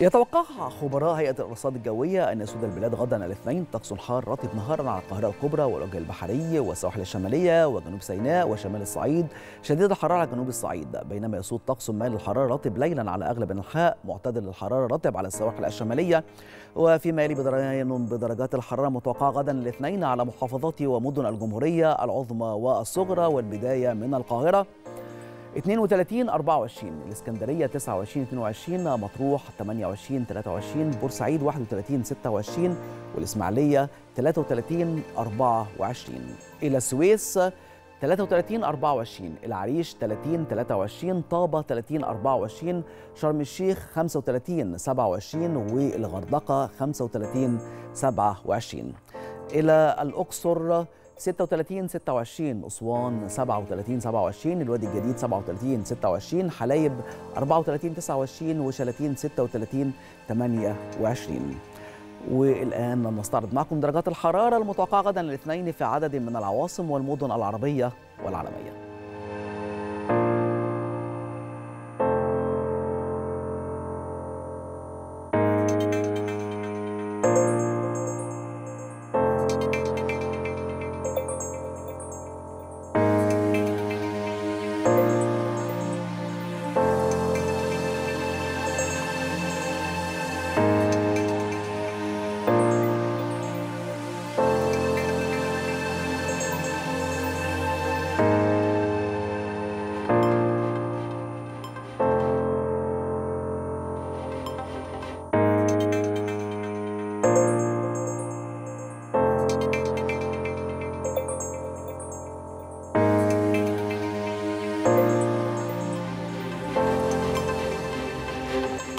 يتوقع خبراء هيئة الأرصاد الجوية أن يسود البلاد غدا الاثنين طقس حار رطب نهارا على القاهرة الكبرى والوجه البحري والسواحل الشمالية وجنوب سيناء وشمال الصعيد. شديد الحرارة على جنوب الصعيد بينما يسود طقس مائل الحرارة رطب ليلا على أغلب الأنحاء معتدل الحرارة رطب على السواحل الشمالية. وفيما يلي بدرجات الحرارة متوقعة غدا الاثنين على محافظات ومدن الجمهورية العظمى والصغرى والبداية من القاهرة. 32 24 الإسكندرية 29 22 مطروح 28 23 بورسعيد 31 26 والإسماعيلية 33 24 إلى السويس 33 24 العريش 30 23 طابة 30 24 شرم الشيخ 35 27 والغردقة 35 27 إلى الأقصر 36 26 أسوان 37 27 الوادي الجديد 37 26 حلايب 34 29 وشلاتين 36 28 والآن نستعرض معكم درجات الحرارة المتوقعة غدا الاثنين في عدد من العواصم والمدن العربية والعالمية.